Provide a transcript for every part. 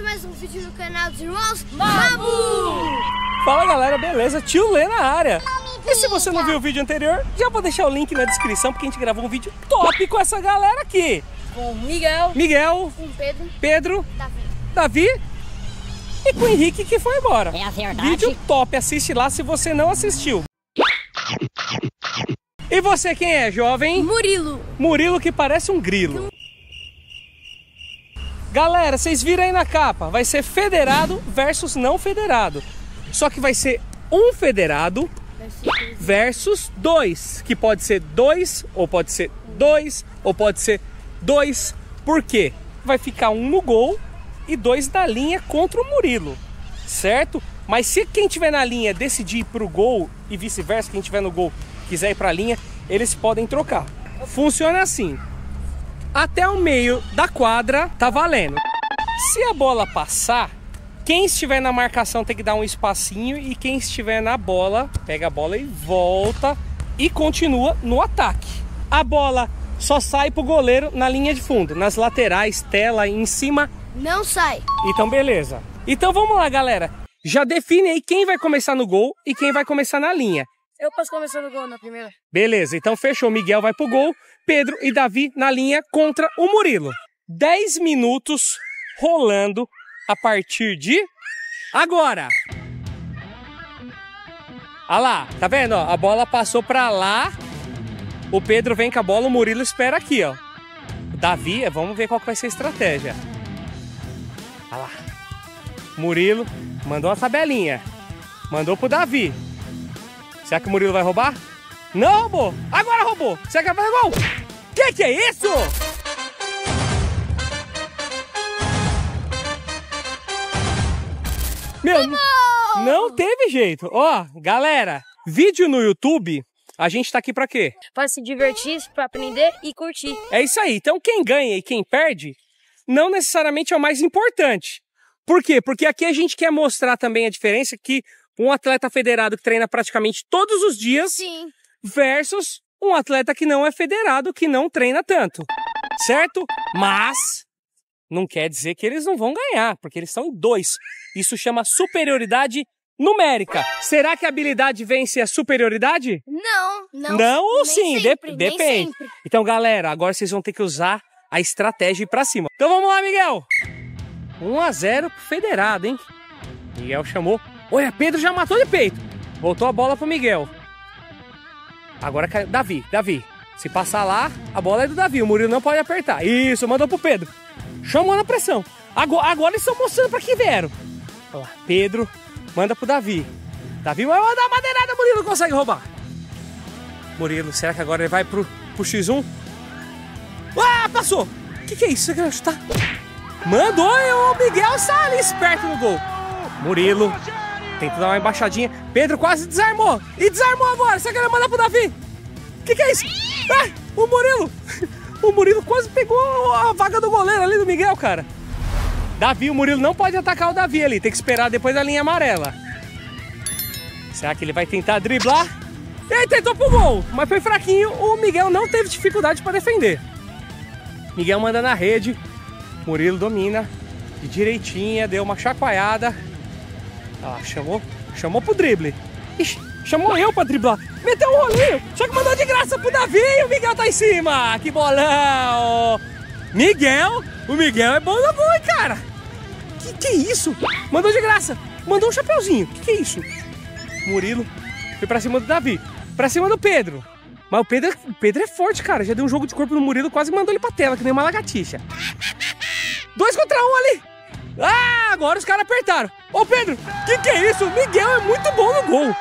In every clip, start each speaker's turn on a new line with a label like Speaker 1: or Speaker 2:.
Speaker 1: começa mais um vídeo no canal dos irmãos Mabu!
Speaker 2: Fala galera, beleza? Tio Lê na área. E se você não viu o vídeo anterior, já vou deixar o link na descrição, porque a gente gravou um vídeo top com essa galera aqui.
Speaker 1: Com Miguel,
Speaker 2: Miguel,
Speaker 1: com Pedro,
Speaker 2: Pedro,
Speaker 1: Davi.
Speaker 2: Davi e com o Henrique que foi embora.
Speaker 3: É a verdade.
Speaker 2: Vídeo top, assiste lá se você não assistiu. E você quem é, jovem?
Speaker 1: Murilo.
Speaker 2: Murilo que parece um grilo. Galera, vocês viram aí na capa, vai ser federado versus não federado. Só que vai ser um federado versus dois, que pode ser dois, ou pode ser dois, ou pode ser dois. Por quê? Vai ficar um no gol e dois na linha contra o Murilo, certo? Mas se quem tiver na linha decidir ir pro gol e vice-versa, quem tiver no gol quiser ir pra linha, eles podem trocar. Funciona assim. Até o meio da quadra tá valendo. Se a bola passar, quem estiver na marcação tem que dar um espacinho e quem estiver na bola, pega a bola e volta e continua no ataque. A bola só sai pro goleiro na linha de fundo, nas laterais, tela em cima.
Speaker 1: Não sai.
Speaker 2: Então beleza. Então vamos lá, galera. Já define aí quem vai começar no gol e quem vai começar na linha.
Speaker 1: Eu posso começar no gol na primeira.
Speaker 2: Beleza, então fechou. Miguel vai pro gol, Pedro e Davi na linha contra o Murilo. 10 minutos rolando a partir de agora. Olha lá, tá vendo? A bola passou pra lá. O Pedro vem com a bola, o Murilo espera aqui, ó. O Davi, vamos ver qual que vai ser a estratégia. Olha lá. Murilo mandou a tabelinha. Mandou pro Davi. Será que o Murilo vai roubar? Não roubou! Agora roubou! Será que vai fazer gol? Que que é isso? Meu, n- não teve jeito. Ó, galera, vídeo no YouTube, a gente tá aqui pra quê?
Speaker 1: Para se divertir, para aprender e curtir.
Speaker 2: É isso aí. Então quem ganha e quem perde não necessariamente é o mais importante. Por quê? Porque aqui a gente quer mostrar também a diferença que um atleta federado que treina praticamente todos os dias
Speaker 1: Sim.
Speaker 2: versus um atleta que não é federado, que não treina tanto. Certo? Mas não quer dizer que eles não vão ganhar, porque eles são dois. Isso chama superioridade numérica. Será que a habilidade vence a superioridade?
Speaker 1: Não, não.
Speaker 2: Não ou sim? De-
Speaker 1: sempre, nem
Speaker 2: depende.
Speaker 1: sempre.
Speaker 2: Então, galera, agora vocês vão ter que usar a estratégia pra cima. Então vamos lá, Miguel. 1 a 0 pro Federado, hein? Miguel chamou. Olha, Pedro já matou de peito. Voltou a bola pro Miguel. Agora Davi, Davi. Se passar lá, a bola é do Davi. O Murilo não pode apertar. Isso, mandou pro Pedro. Chamou na pressão. Agora, agora eles estão mostrando pra que vieram. Olha lá, Pedro manda pro Davi. Davi vai mandar a madeirada, Murilo consegue roubar. Murilo, será que agora ele vai pro, pro X1? Ah, passou! O que, que é isso? Você quer chutar? Mandou o Miguel ali esperto no gol. Murilo tenta dar uma embaixadinha. Pedro quase desarmou. E desarmou agora. Você quer mandar pro Davi? O que, que é isso? Ah, o Murilo! O Murilo quase pegou a vaga do goleiro ali do Miguel, cara. Davi, o Murilo não pode atacar o Davi ali. Tem que esperar depois da linha amarela. Será que ele vai tentar driblar? Ele tentou pro gol, mas foi fraquinho. O Miguel não teve dificuldade para defender. Miguel manda na rede. Murilo domina. De direitinha, deu uma chacoalhada. Ah, chamou, chamou pro drible. Ixi, chamou eu pra driblar. Meteu um rolinho. Só que mandou de graça pro Davi e o Miguel tá em cima. Que bolão. Miguel, o Miguel é bom gol, hein, cara. Que que é isso? Mandou de graça. Mandou um chapeuzinho. Que que é isso? Murilo foi pra cima do Davi. Pra cima do Pedro. Mas o Pedro, o Pedro é forte, cara. Já deu um jogo de corpo no Murilo, quase mandou ele pra tela, que nem uma lagartixa. Dois contra um ali. Ah, agora os caras apertaram. Ô Pedro, que que é isso? O Miguel é muito bom no gol.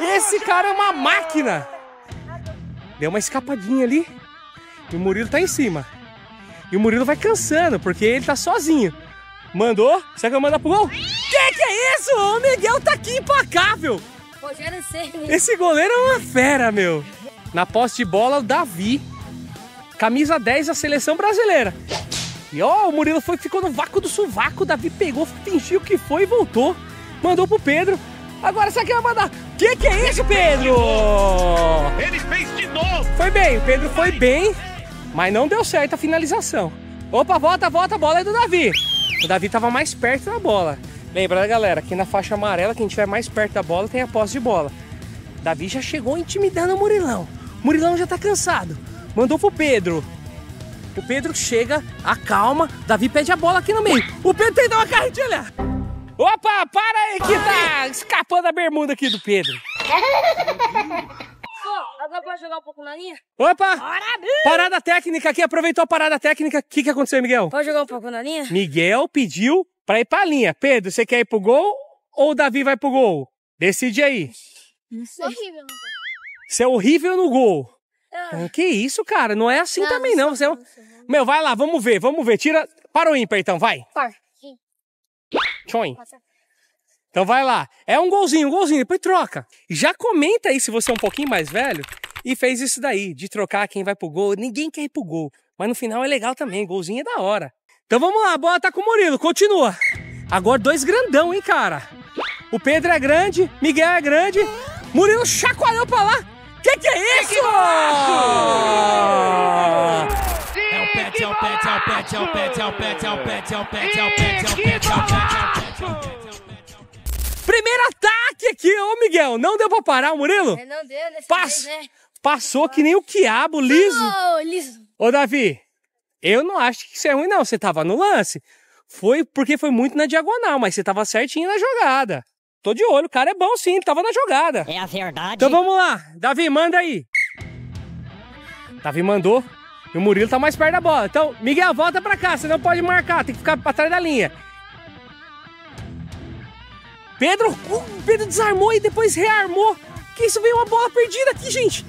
Speaker 2: Esse cara é uma máquina. Deu uma escapadinha ali. E o Murilo tá em cima. E o Murilo vai cansando, porque ele tá sozinho. Mandou? Será que eu mandar pro gol? Que que é isso? O Miguel tá aqui implacável.
Speaker 1: Rogério Ceni.
Speaker 2: Esse goleiro é uma fera, meu. Na posse de bola, o Davi. Camisa 10 da seleção brasileira. E ó, o Murilo foi, ficou no vácuo do sovaco. O Davi pegou, fingiu que foi e voltou. Mandou pro Pedro. Agora você quer mandar. Que que é isso, Pedro?
Speaker 4: Ele fez de novo!
Speaker 2: Foi bem, o Pedro foi bem, mas não deu certo a finalização. Opa, volta, volta, a bola é do Davi. O Davi tava mais perto da bola. Lembra, né, galera? Aqui na faixa amarela, quem estiver mais perto da bola tem a posse de bola. Davi já chegou intimidando o Murilão. O Murilão já tá cansado. Mandou pro Pedro. O Pedro chega, acalma. Davi pede a bola aqui no meio. O Pedro tem que dar uma carretilha. Opa, para aí que tá escapando a bermuda aqui do Pedro.
Speaker 1: Agora pode jogar um pouco na linha?
Speaker 2: Opa! Parada técnica aqui, aproveitou a parada técnica. O que, que aconteceu, Miguel?
Speaker 1: Pode jogar um pouco na linha?
Speaker 2: Miguel pediu pra ir pra linha. Pedro, você quer ir pro gol ou o Davi vai pro gol? Decide aí.
Speaker 1: Não sei. Horrível.
Speaker 2: Você é horrível no gol.
Speaker 1: Ah,
Speaker 2: Ah, Que isso, cara? Não é assim
Speaker 1: Não,
Speaker 2: também,
Speaker 1: não
Speaker 2: Você é um-. Meu, vai lá, vamos ver, vamos ver. Tira. Para o ímpar, então, vai.
Speaker 1: par.
Speaker 2: Então vai lá. É um golzinho, um golzinho, depois troca. Já comenta aí se você é um pouquinho mais velho e fez isso daí, de trocar quem vai pro gol. Ninguém quer ir pro gol. Mas no final é legal também, golzinho é da hora. Então vamos lá, a bola tá com o Murilo, continua. Agora dois grandão, hein, cara. O Pedro é grande, Miguel é grande. Murilo chacoalhou pra lá. Que que é isso?
Speaker 3: É o pet, é o pet, é o pet, é o pet, é o pet, é o pet, é o pet, é o pet, é o pet, é o pet, é o pet, é o pet.
Speaker 2: Primeiro ataque aqui, ô Miguel. Não deu pra parar o Murilo?
Speaker 1: É, Não deu dessa
Speaker 2: Passa.
Speaker 1: vez, né?
Speaker 2: Passou que nem o quiabo, liso.
Speaker 1: Oh, liso.
Speaker 2: Ô, Davi, eu não acho que isso é ruim, não. Você tava no lance. Foi porque foi muito na diagonal, mas você tava certinho na jogada. Tô de olho, o cara é bom sim, ele tava na jogada.
Speaker 5: É a verdade.
Speaker 2: Então vamos lá, Davi, manda aí. Davi mandou e o Murilo tá mais perto da bola. Então, Miguel, volta pra cá, você não pode marcar, tem que ficar pra trás da linha. Pedro, Pedro desarmou e depois rearmou. Que isso veio uma bola perdida aqui, gente.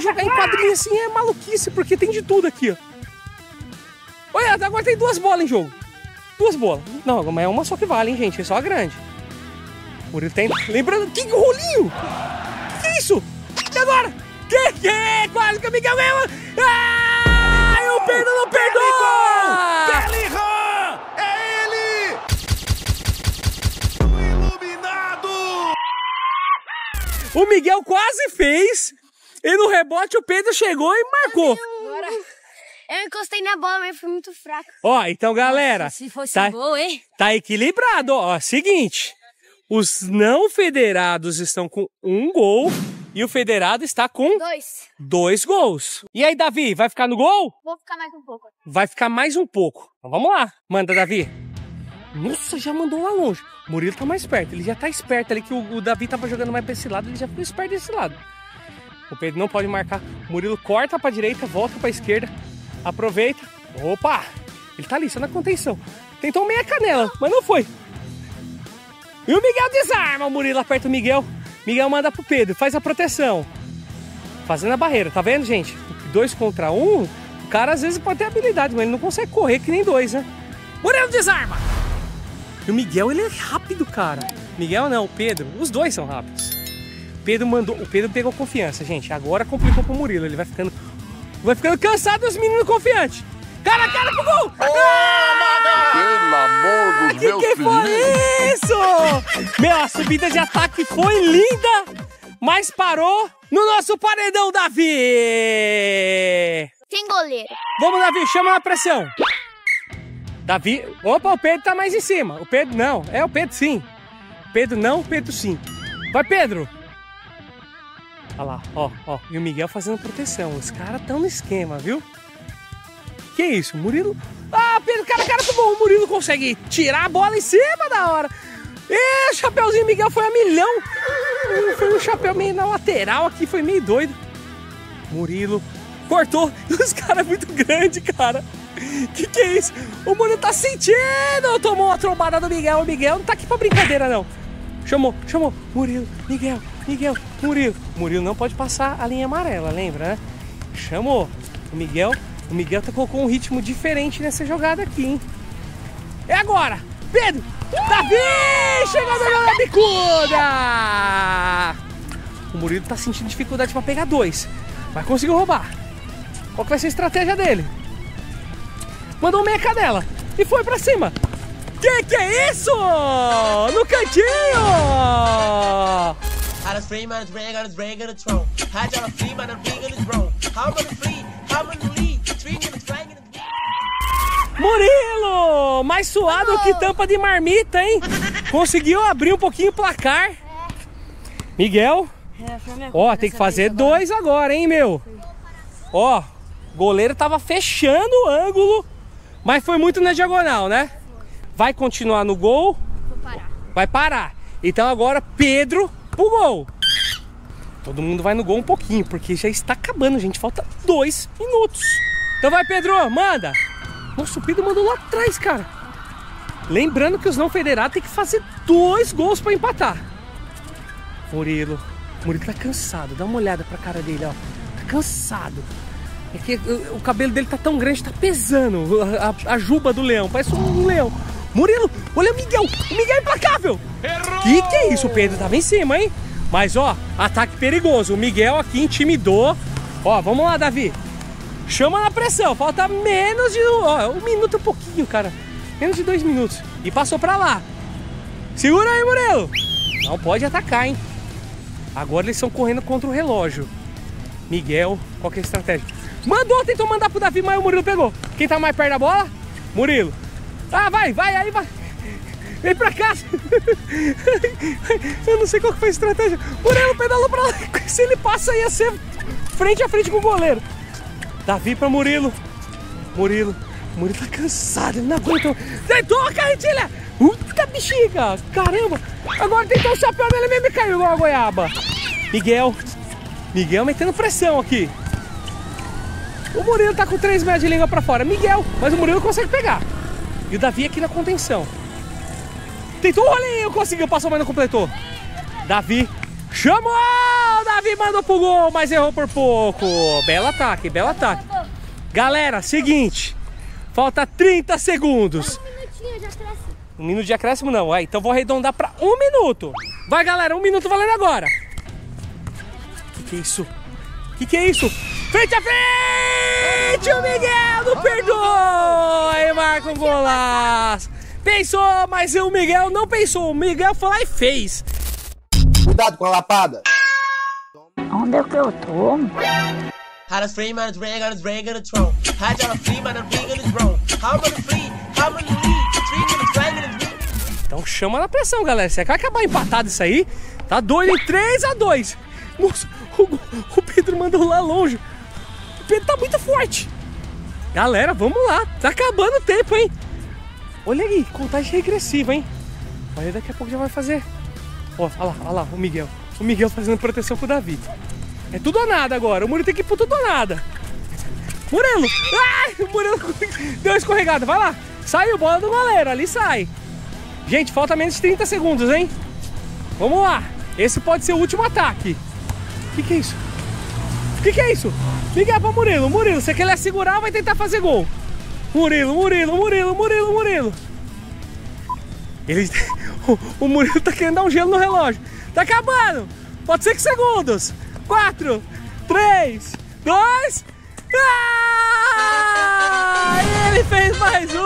Speaker 2: Jogar em quadrinho assim é maluquice, porque tem de tudo aqui, ó. Olha, agora tem duas bolas em jogo. Duas bolas. Não, mas é uma só que vale, hein, gente. É só a grande. Murilo tem. Lembrando, que rolinho! Que, que é isso? E agora? Que que é? Quase que o Miguel ganhou! Ah! E o Pedro não perdoa!
Speaker 4: Bellingham! É ele! O iluminado!
Speaker 2: O Miguel quase fez. E no rebote o Pedro chegou e marcou.
Speaker 1: Agora. Eu encostei na bola, mas fui muito fraco.
Speaker 2: Ó, então galera,
Speaker 1: Se fosse
Speaker 2: tá,
Speaker 1: gol, hein?
Speaker 2: tá equilibrado. Ó, seguinte, os não federados estão com um gol e o federado está com
Speaker 1: Dois.
Speaker 2: dois gols. E aí, Davi, vai ficar no gol?
Speaker 1: Vou ficar mais um pouco.
Speaker 2: Vai ficar mais um pouco. Então vamos lá. Manda, Davi. Nossa, já mandou lá longe. O Murilo tá mais perto. Ele já tá esperto ali que o, o Davi tava jogando mais pra esse lado. Ele já ficou esperto desse lado. O Pedro não pode marcar. O Murilo corta pra direita, volta pra esquerda. Aproveita. Opa! Ele tá ali, só na contenção. Tentou meia canela, mas não foi. E o Miguel desarma. O Murilo aperta o Miguel. Miguel manda pro Pedro. Faz a proteção. Fazendo a barreira. Tá vendo, gente? Dois contra um. O cara às vezes pode ter habilidade, mas ele não consegue correr que nem dois, né? Murilo desarma. E o Miguel, ele é rápido, cara. Miguel não, o Pedro. Os dois são rápidos. Pedro mandou, o Pedro pegou confiança, gente. Agora complicou pro Murilo. Ele vai ficando, vai ficando cansado dos meninos confiantes. Cara, cara pro gol!
Speaker 6: Pelo amor dos
Speaker 2: Que
Speaker 6: meus
Speaker 2: que foi? Meu, a subida de ataque foi linda, mas parou no nosso paredão, Davi!
Speaker 1: Tem goleiro.
Speaker 2: Vamos, Davi, chama na pressão. Davi. Opa, o Pedro tá mais em cima. O Pedro não. É o Pedro sim. Pedro não, Pedro sim. Vai, Pedro! Olha lá, ó, ó. E o Miguel fazendo proteção. Os caras tão no esquema, viu? Que isso? O Murilo. Ah, Pedro, cara, cara, tá bom. O Murilo consegue tirar a bola em cima da hora. E o chapeuzinho Miguel foi a milhão. Foi um chapéu meio na lateral aqui, foi meio doido. Murilo cortou. Os caras é muito grande, cara. Que que é isso? O Murilo tá sentindo. Tomou uma trombada do Miguel. O Miguel não tá aqui pra brincadeira, não. Chamou, chamou. Murilo, Miguel, Miguel, Murilo. Murilo não pode passar a linha amarela, lembra, né? Chamou. O Miguel, o Miguel tá colocou um ritmo diferente nessa jogada aqui, hein? É agora! Pedro! Davi! Chegando na jogada bicuda! O Murilo tá sentindo dificuldade pra pegar dois. Mas conseguiu roubar. Qual que vai ser a estratégia dele? Mandou meia canela e foi pra cima. Que que é isso? No cantinho!
Speaker 7: How free man is ring on his ring on the throne? How free man is ring on his throne? How free? How
Speaker 2: Murilo! mais suado que tampa de marmita, hein? Conseguiu abrir um pouquinho o placar. Miguel,
Speaker 1: É, a minha
Speaker 2: ó, tem que fazer
Speaker 1: vez agora.
Speaker 2: dois agora, hein, meu? Ó, goleiro tava fechando o ângulo, mas foi muito na diagonal, né? Vai continuar no gol,
Speaker 1: Vou parar.
Speaker 2: vai parar. Então agora Pedro pro gol. Todo mundo vai no gol um pouquinho, porque já está acabando, gente. Falta dois minutos. Então vai, Pedro, manda. Nossa, o Pedro mandou lá atrás, cara. Lembrando que os não federados tem que fazer dois gols para empatar. Murilo. Murilo tá cansado. Dá uma olhada pra cara dele, ó. Tá cansado. É que o, cabelo dele tá tão grande, tá pesando. A, a- a juba do leão, parece um leão. Murilo, olha o Miguel. O Miguel é implacável. Que que é isso? O Pedro tava em cima, hein? Mas ó, ataque perigoso. O Miguel aqui intimidou. Ó, vamos lá, Davi. Chama na pressão. Falta menos de ó, um minuto e pouquinho, cara. Menos de dois minutos. E passou pra lá. Segura aí, Murilo. Não pode atacar, hein? Agora eles estão correndo contra o relógio. Miguel, qual que é a estratégia? Mandou, tentou mandar pro Davi, mas o Murilo pegou. Quem tá mais perto da bola? Murilo. Ah, vai, vai, aí vai. Vem pra cá. Eu não sei qual que foi a estratégia. Murilo pedalou pra lá. Se ele passa, ia ser frente a frente com o goleiro. Davi pra Murilo. Murilo. Murilo tá cansado, ele não aguenta. Tentou a carretilha. Puta bexiga. Caramba. Agora tentou o chapéu dele mesmo e caiu igual a goiaba. Miguel. Miguel metendo pressão aqui. O Murilo tá com 3 metros de língua pra fora. Miguel, mas o Murilo consegue pegar. E o Davi aqui na contenção. Tentou o rolinho, conseguiu, passou, mas não completou. Davi chamou! Davi mandou pro gol, mas errou por pouco. Belo ataque, belo ataque. Galera, seguinte. Falta 30 segundos.
Speaker 1: Um.
Speaker 2: Um minuto de acréscimo não. Aí, então vou arredondar pra um minuto. Vai, galera, um minuto valendo agora. Que que é isso? Que que é isso? Frente a frente! O Miguel não perdoa! E marca um golaço. Pensou, mas o Miguel não pensou. O Miguel foi lá e fez.
Speaker 6: Cuidado com a lapada.
Speaker 5: Onde é que eu tô?
Speaker 7: How free man on his on the throne? How free man on his throne? How free? How.
Speaker 2: Então chama na pressão, galera. Se vai acabar empatado isso aí, tá doido em 3 a 2 Nossa, o, o Pedro mandou lá longe. O Pedro tá muito forte. Galera, vamos lá. Tá acabando o tempo, hein? Olha aí, contagem regressiva, hein? Olha, daqui a pouco já vai fazer. Ó, olha lá, olha lá, o Miguel. O Miguel fazendo proteção pro Davi. É tudo ou nada agora. O Murilo tem que ir pro tudo ou nada. Murilo! Ai, o Murilo deu uma escorregada. Vai lá. Saiu, bola do goleiro. Ali sai. Gente, falta menos de 30 segundos, hein? Vamos lá. Esse pode ser o último ataque. O que, que é isso? O que, que é isso? Liga pra Murilo. Murilo, você quer segurar vai tentar fazer gol. Murilo, Murilo, Murilo, Murilo, Murilo. Ele... O Murilo tá querendo dar um gelo no relógio. Tá acabando. Pode ser que segundos. Quatro, três, dois... Ah! Ele fez mais um!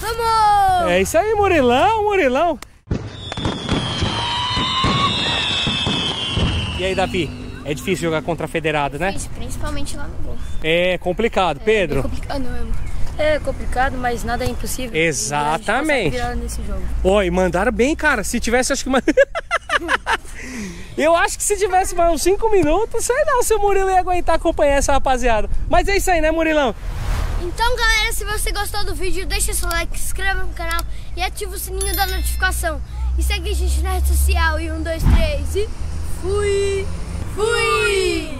Speaker 1: Vamos!
Speaker 2: É isso aí, Murilão, Murilão. E aí, Davi? É difícil jogar contra a Federada, né?
Speaker 1: Isso, Principalmente lá no gol.
Speaker 2: É complicado. Pedro,
Speaker 1: É complicado mesmo.
Speaker 5: É complicado, mas nada é impossível.
Speaker 2: Exatamente.
Speaker 5: E nesse jogo.
Speaker 2: oi, mandaram bem, cara. Se tivesse, acho que mais. Eu acho que se tivesse mais uns 5 minutos, sei não se o Murilo ia aguentar acompanhar essa rapaziada. Mas é isso aí, né, Murilão?
Speaker 1: Então, galera, se você gostou do vídeo, deixa seu like, se inscreva no canal e ativa o sininho da notificação. E segue a gente na rede social. E um, dois, três e fui! Fui!